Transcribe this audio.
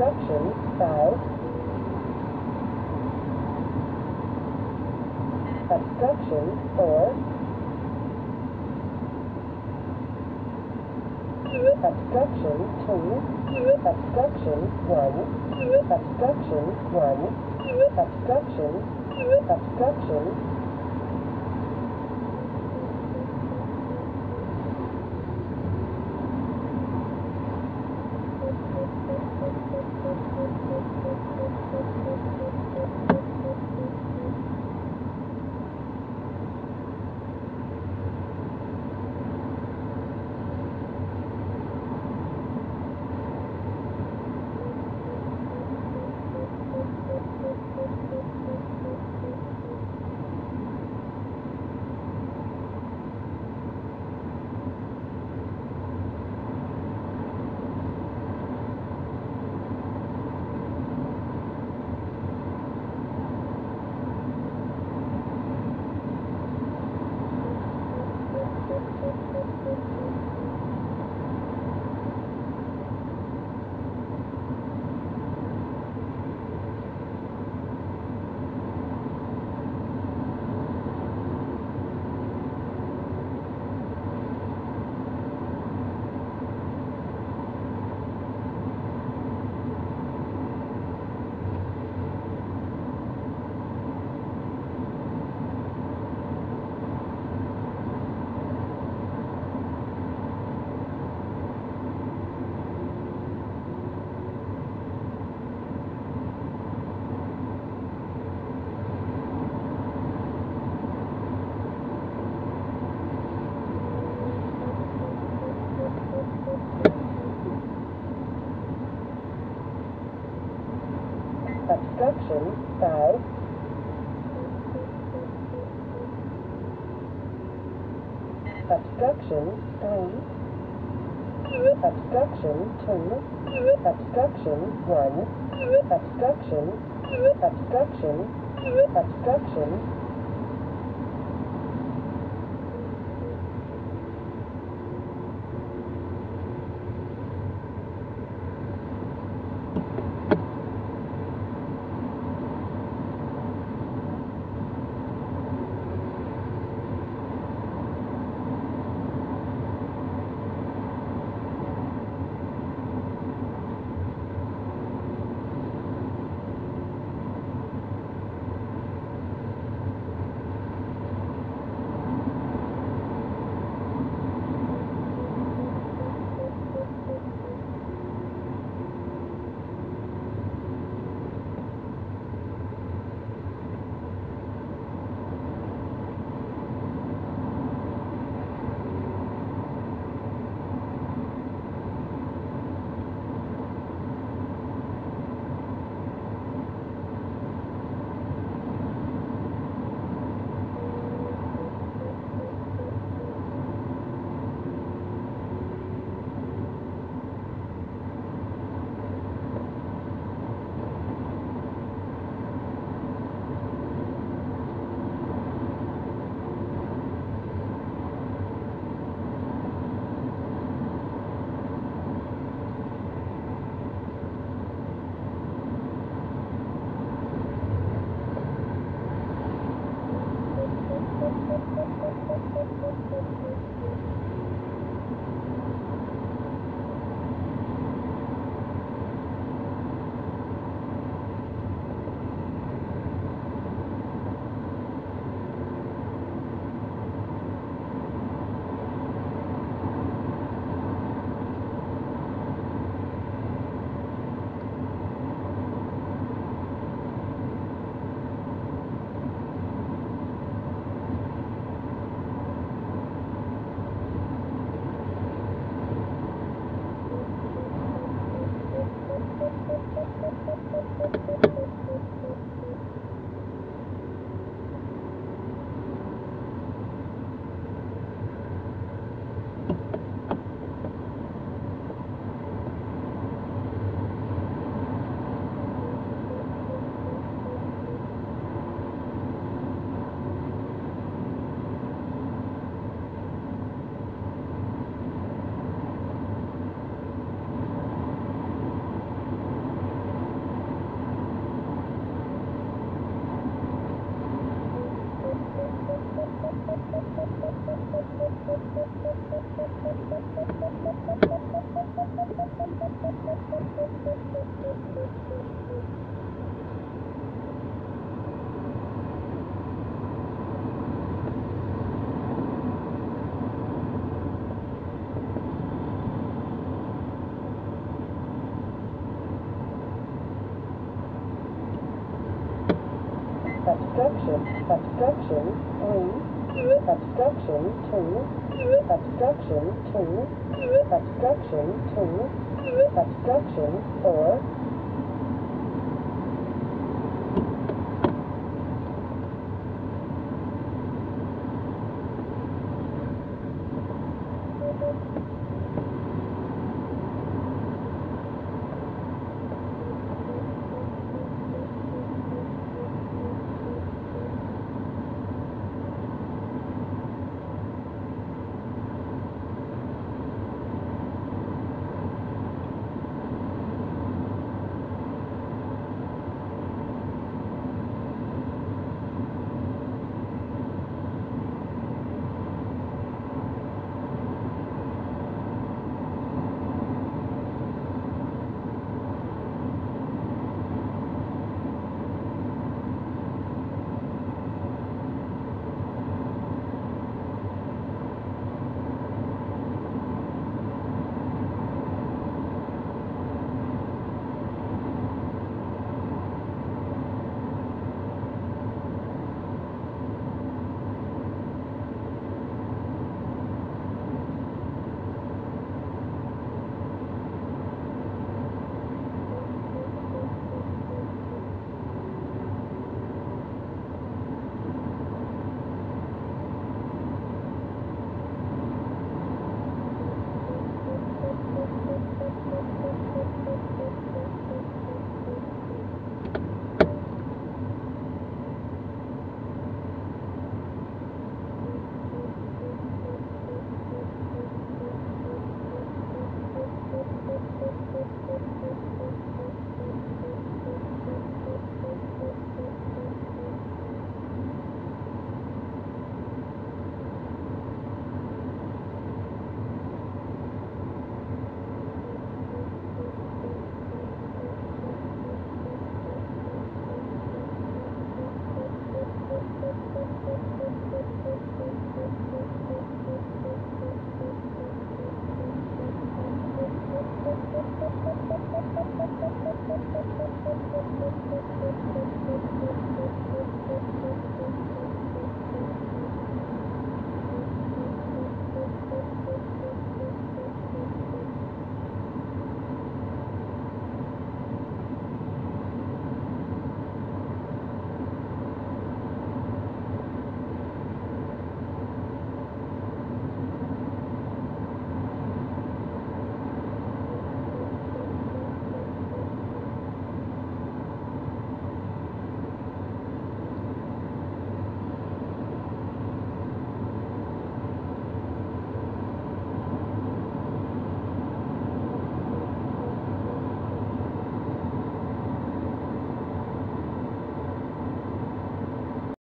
Obstruction five. Obstruction four. Obstruction two. Obstruction one. Obstruction one. Obstruction. Obstruction. Obstruction five. Obstruction three. Obstruction two. Obstruction one. Obstruction. Obstruction. Obstruction. Thank you. Obstruction, obstruction, three, obstruction, two, obstruction, two, obstruction, two, obstruction, four,